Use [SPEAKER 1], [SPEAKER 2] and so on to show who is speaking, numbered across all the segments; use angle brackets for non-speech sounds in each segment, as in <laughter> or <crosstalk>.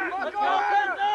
[SPEAKER 1] الله أكبر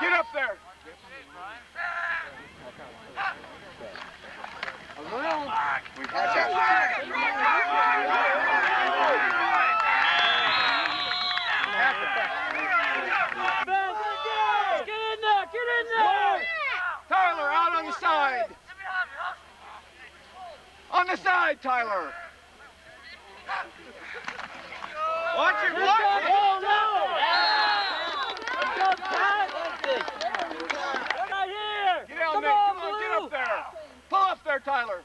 [SPEAKER 1] Get up there! Around. We've got you. side, Tyler. Watch
[SPEAKER 2] your block. Oh, no. Yeah.
[SPEAKER 1] Get
[SPEAKER 2] Come On,
[SPEAKER 1] Come on,
[SPEAKER 2] blue.
[SPEAKER 1] get up there. Pull up there, Tyler.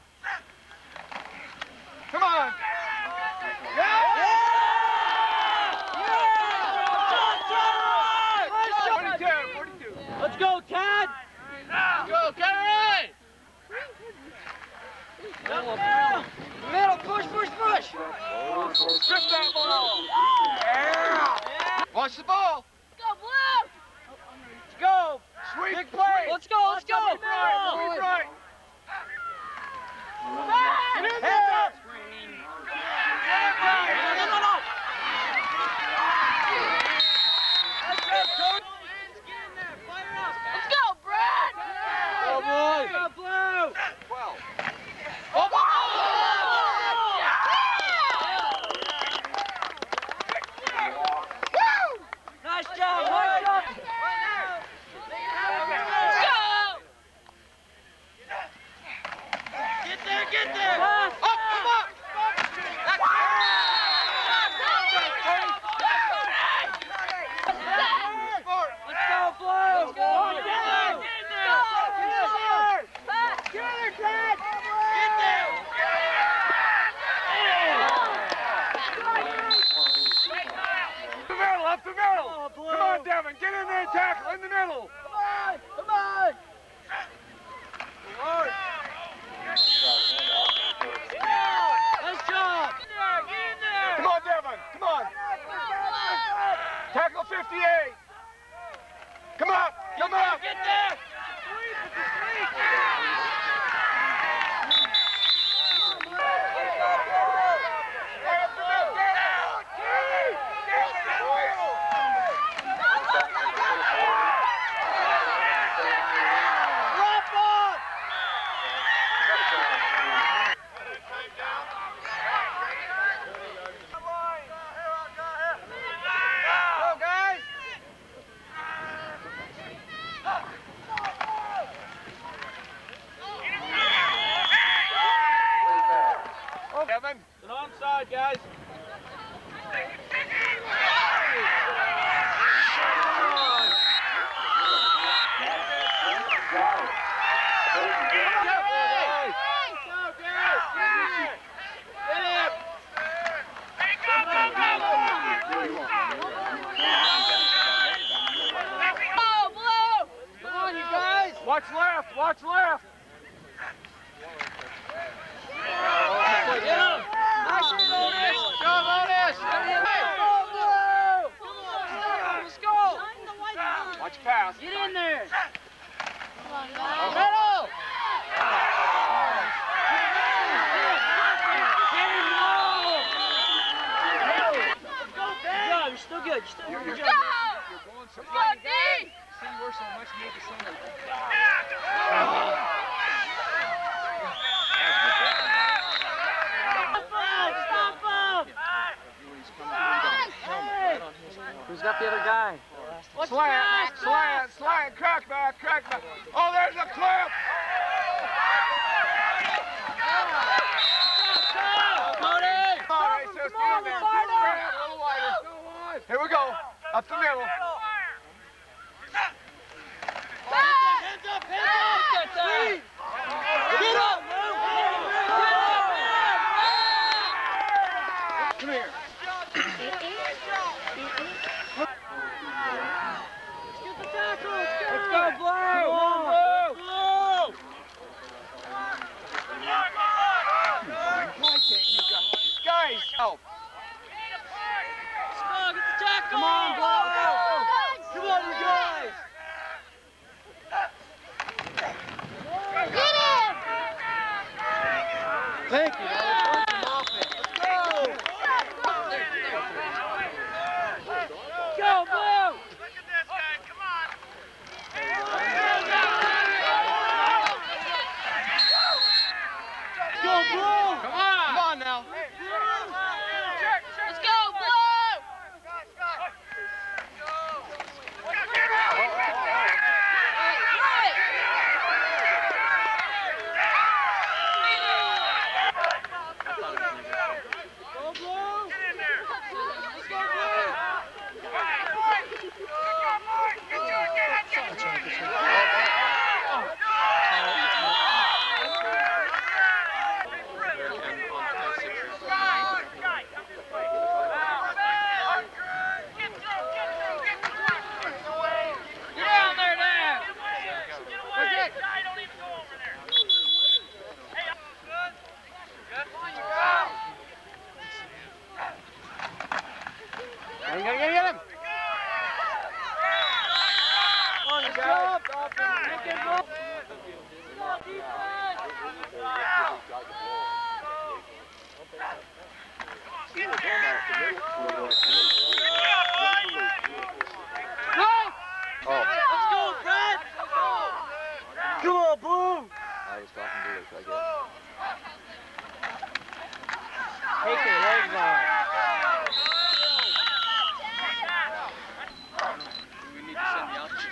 [SPEAKER 1] good. You're still you're, you're, good.
[SPEAKER 2] You're going so
[SPEAKER 3] Come on, D!
[SPEAKER 2] See, we're so much near
[SPEAKER 1] the center. Who's got the other guy?
[SPEAKER 2] What's Slant, slant, slant, crack back, crack back. Oh, there's a clip! Here we go. Up the middle.
[SPEAKER 1] Hands up, hands up. Get up.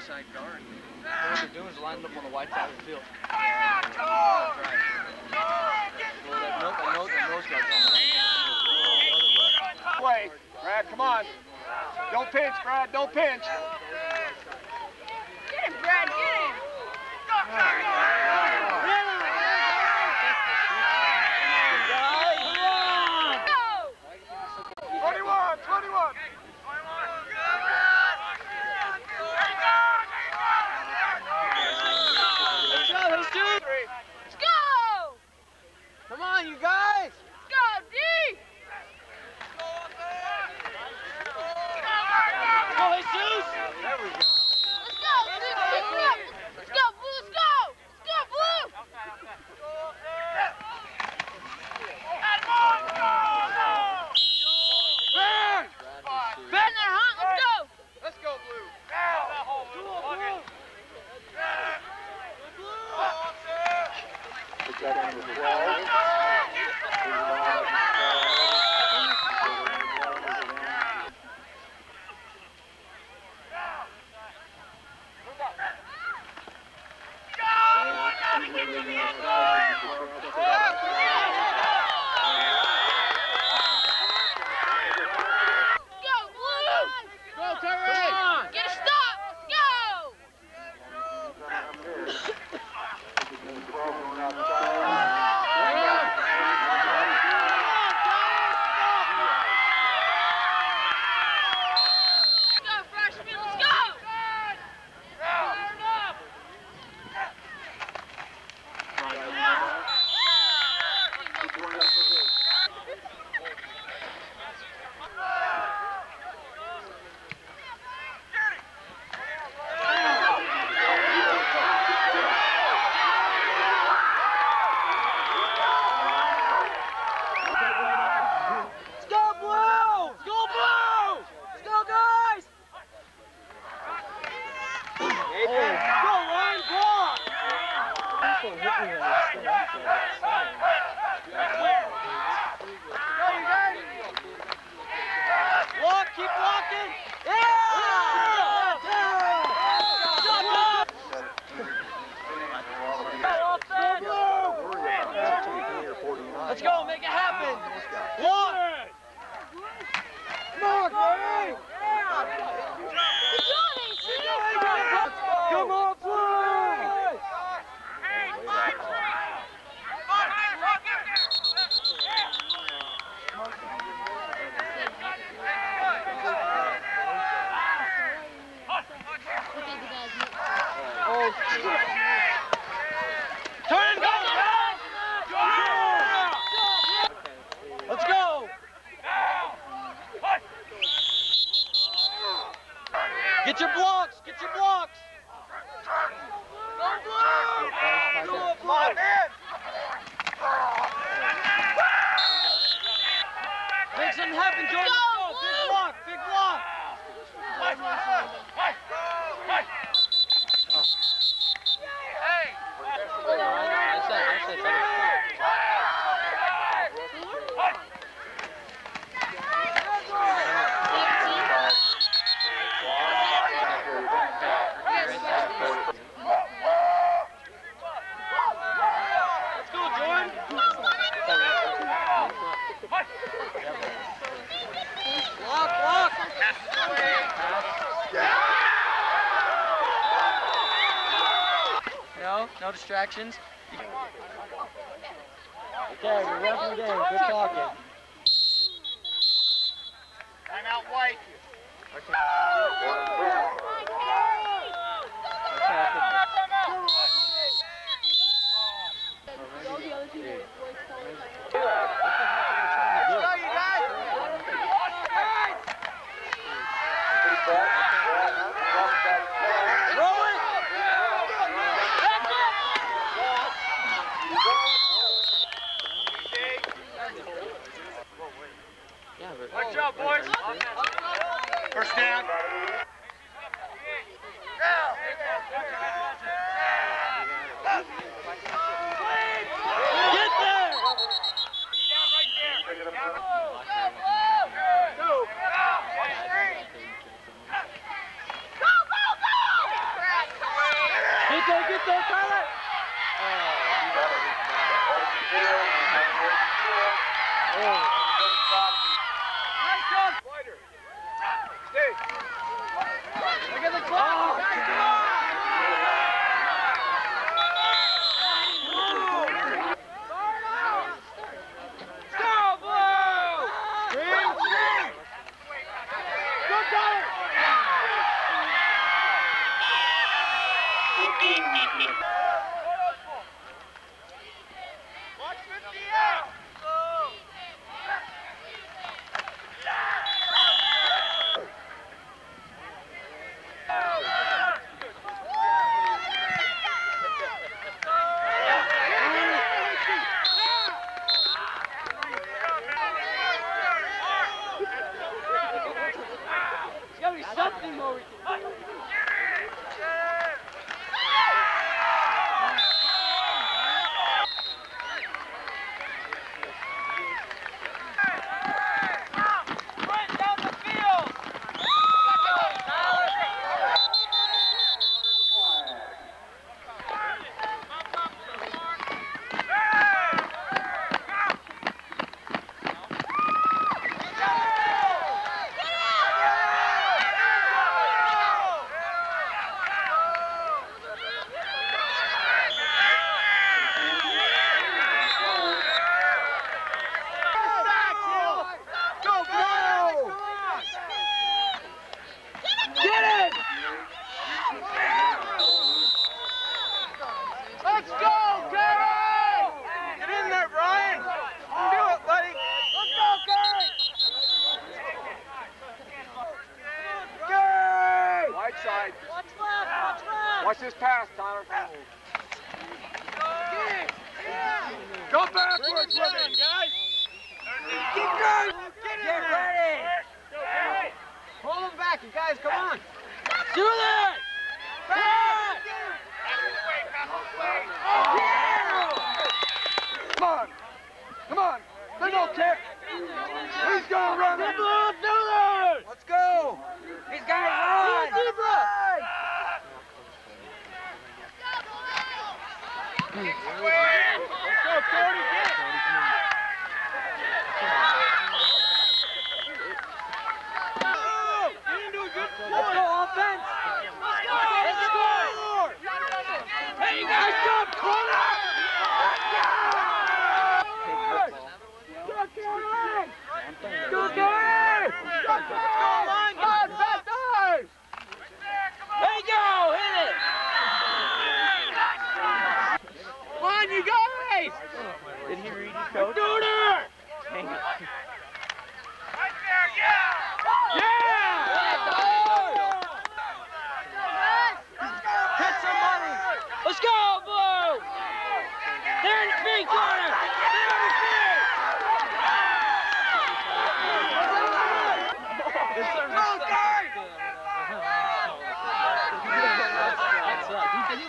[SPEAKER 4] outside guard.
[SPEAKER 1] What they're doing is line up on the white side of the field.
[SPEAKER 4] Yeah, Get right.
[SPEAKER 2] Play. Brad, come on. Don't pinch, Brad. Don't pinch.
[SPEAKER 3] Get him, Brad. Get him.
[SPEAKER 1] no distractions. Okay, we're running the game. Good talking.
[SPEAKER 2] Time
[SPEAKER 1] out, White. Okay. touchdown.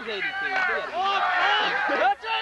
[SPEAKER 1] 83.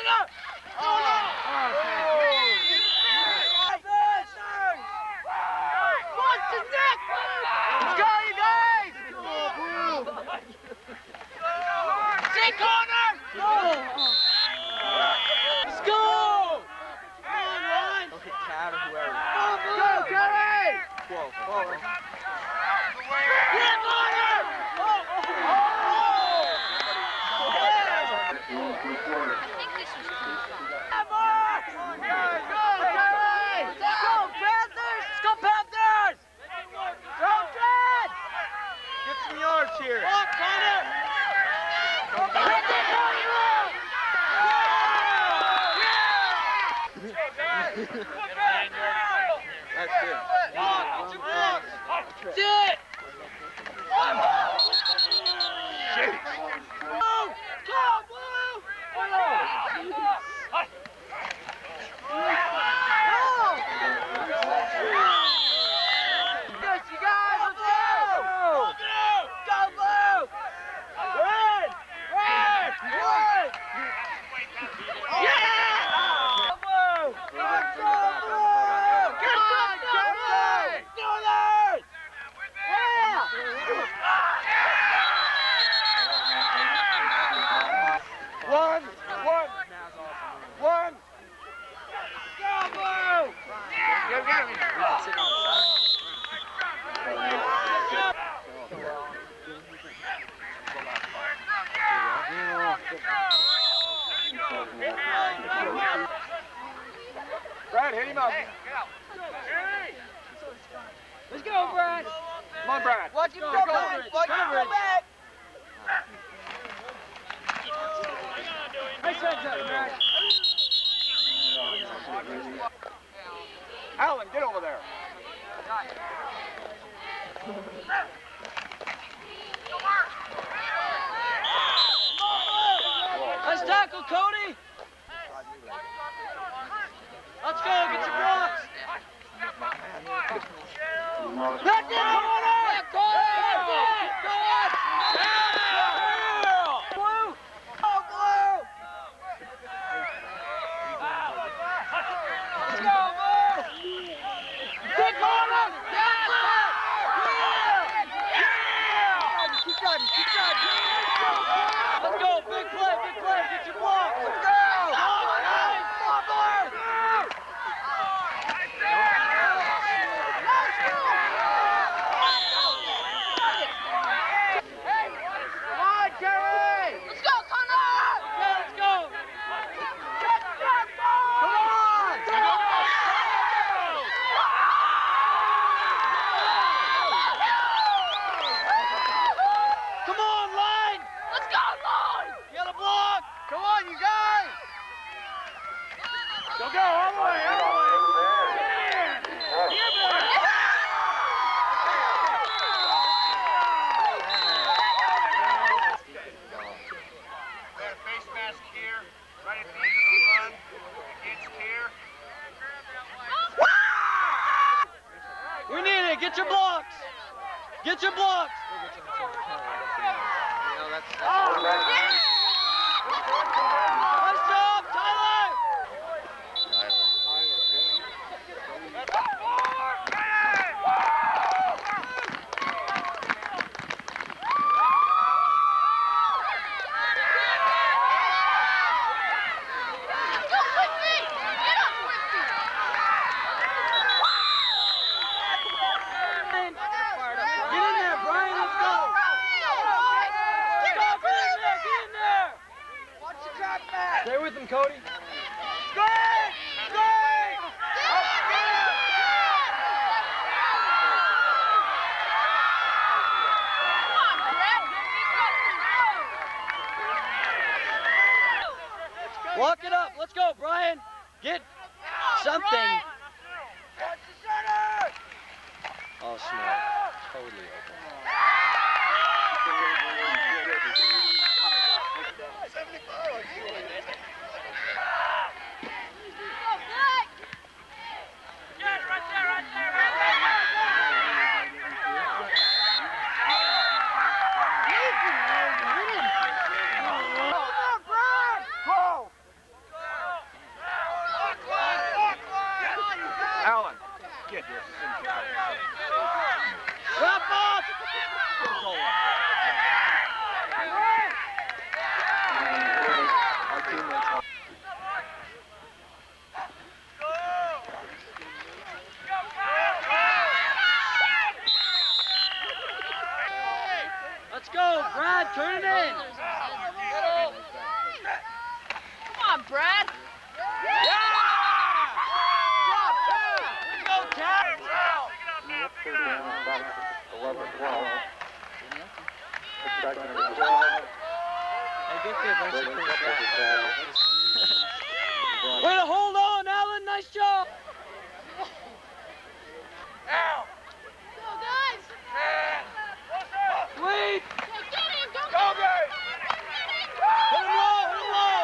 [SPEAKER 1] Come on, Brad. Watch him go, go back. Watch him go back. Nice heads Brad.
[SPEAKER 2] Alan, get over there.
[SPEAKER 1] Let's tackle, Cody. Let's go, get your blocks. Not down! Way to hold on, Alan. Nice job.
[SPEAKER 3] Go, guys.
[SPEAKER 1] Sweet.
[SPEAKER 3] Hey, get in. Don't
[SPEAKER 2] Go, guys!
[SPEAKER 1] Hit him low. Hit him low.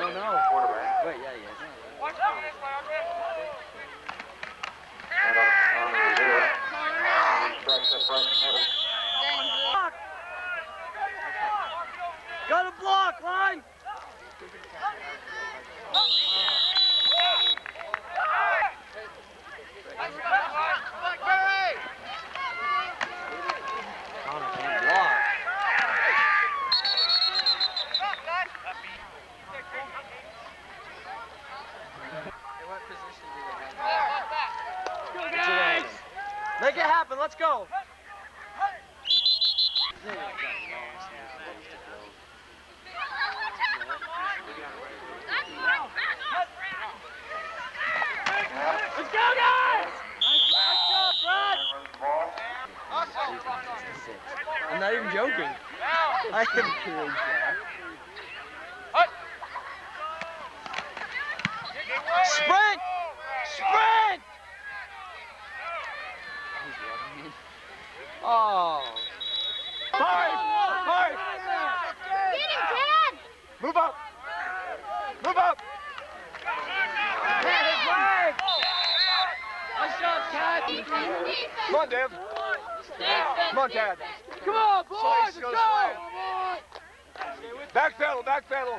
[SPEAKER 1] No, no. Wait, yeah, yeah. Block. Got a block, line. Connor can't block. Guys. Make. Let's go. Let's go, guys! Nice, nice job, I'm not even joking. <laughs> I am kidding. Oh.
[SPEAKER 2] Hard! Hard!
[SPEAKER 3] Get him, Dad.
[SPEAKER 2] Move up! Move up!
[SPEAKER 1] Hit his leg! Nice job, Cat.
[SPEAKER 2] Come on, Dev. Come on, Dad.
[SPEAKER 1] Come on, boys, let's
[SPEAKER 2] go
[SPEAKER 1] go!
[SPEAKER 2] Back pedal, back pedal.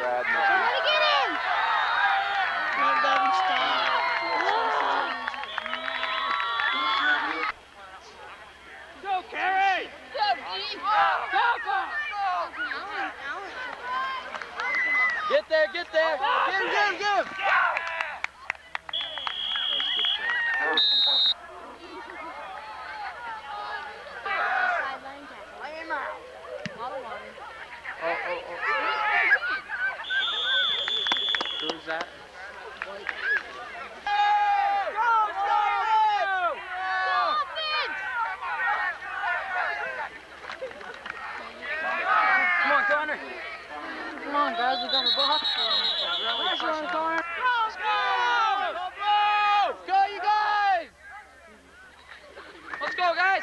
[SPEAKER 2] Brad,
[SPEAKER 3] Gotta get him.
[SPEAKER 1] Go, Carey!
[SPEAKER 3] Go, G.
[SPEAKER 1] Get get there! Get him, get him, get him! Let's go, guys!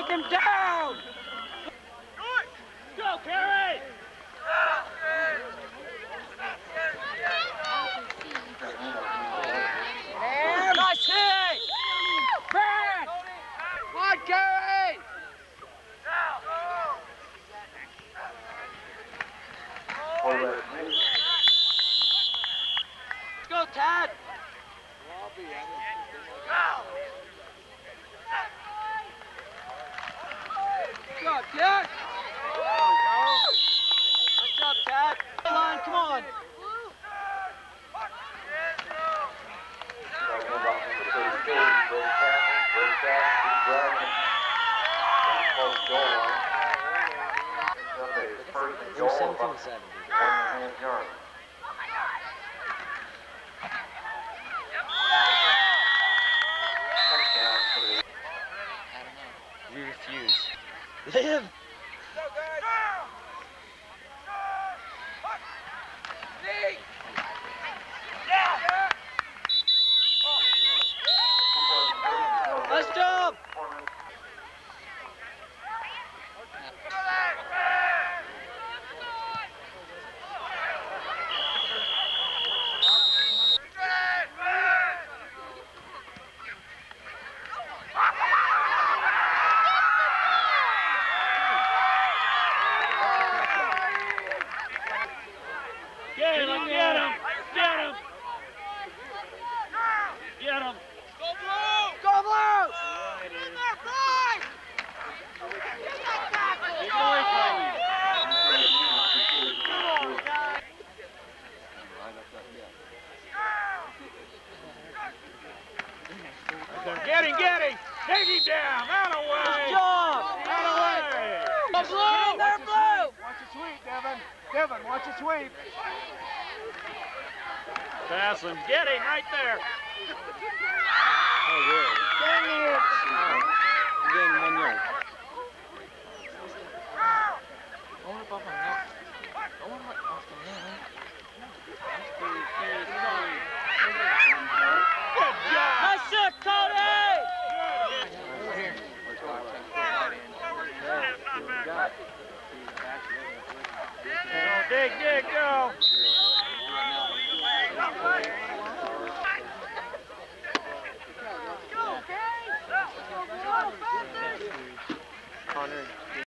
[SPEAKER 1] take him down. Jocelyn.
[SPEAKER 5] Get him right there.
[SPEAKER 4] Oh, really?
[SPEAKER 1] Dang it.
[SPEAKER 4] Oh, again, one yard.
[SPEAKER 5] dig, dig.